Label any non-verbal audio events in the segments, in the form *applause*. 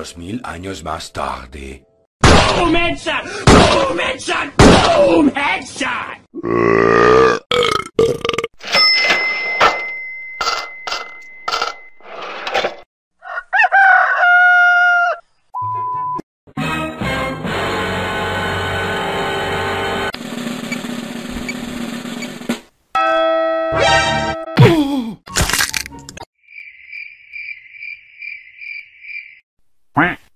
Dos mil años más tarde. Boom headshot! Boom headshot! Boom headshot! Oh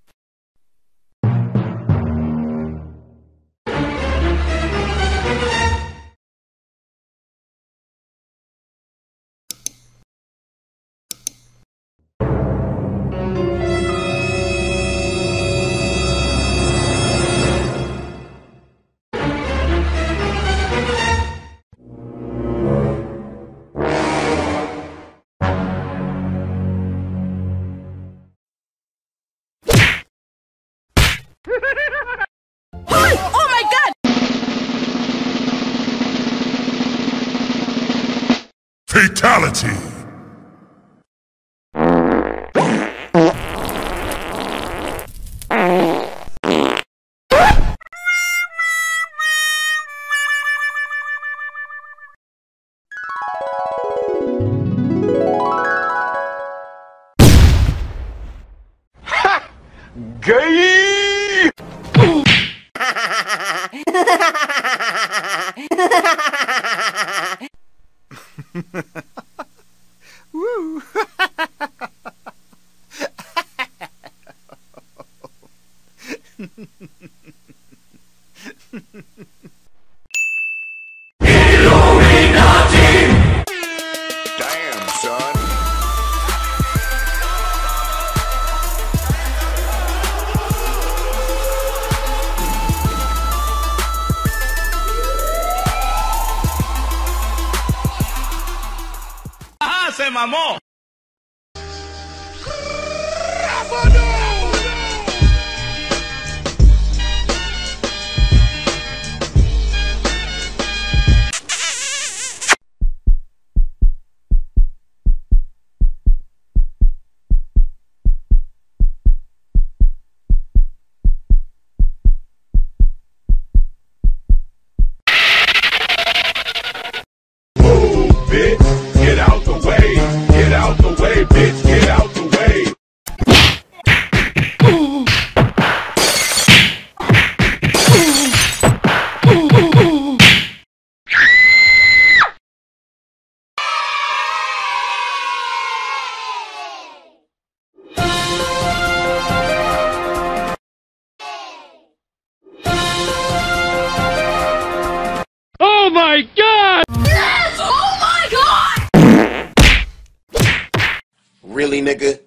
Fatality! Gay! *laughs* *laughs* Damn, *laughs* ¡Ah, se god! Yes! Oh my god! Really, nigga?